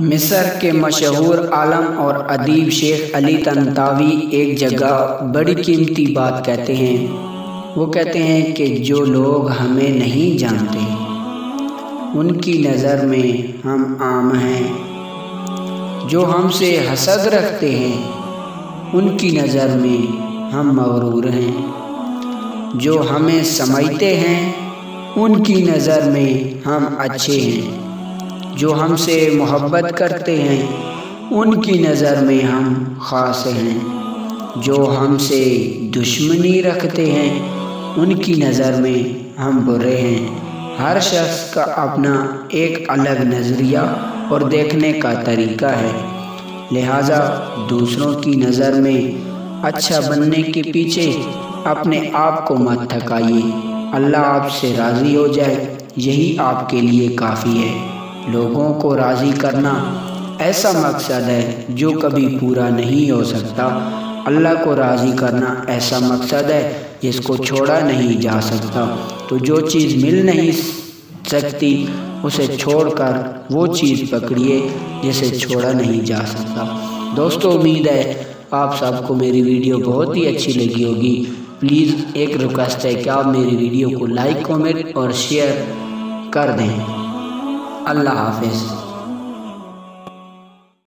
मिस्र के मशहूर आलम और अदीब शेख अली तनतावी एक जगह बड़ी कीमती बात कहते हैं। वो कहते हैं कि जो लोग हमें नहीं जानते, उनकी नज़र में हम आम हैं। जो हमसे हसद रखते हैं, उनकी नज़र में हम मगरूर हैं। जो हमें समझते हैं, उनकी नज़र में हम अच्छे हैं। जो हमसे मोहब्बत करते हैं, उनकी नज़र में हम ख़ास हैं। जो हमसे दुश्मनी रखते हैं, उनकी नज़र में हम बुरे हैं। हर शख्स का अपना एक अलग नज़रिया और देखने का तरीका है। लिहाजा दूसरों की नज़र में अच्छा बनने के पीछे अपने आप को मत थकाइए। अल्लाह आपसे राज़ी हो जाए, यही आपके लिए काफ़ी है। लोगों को राज़ी करना ऐसा मकसद है जो कभी पूरा नहीं हो सकता। अल्लाह को राज़ी करना ऐसा मकसद है जिसको छोड़ा नहीं जा सकता। तो जो चीज़ मिल नहीं सकती, उसे छोड़कर वो चीज़ पकड़िए जिसे छोड़ा नहीं जा सकता। दोस्तों, उम्मीद है आप सबको मेरी वीडियो बहुत ही अच्छी लगी होगी। प्लीज़ एक रिक्वेस्ट है कि आप मेरी वीडियो को लाइक, कमेंट और शेयर कर दें। अल्लाह हाफिज़।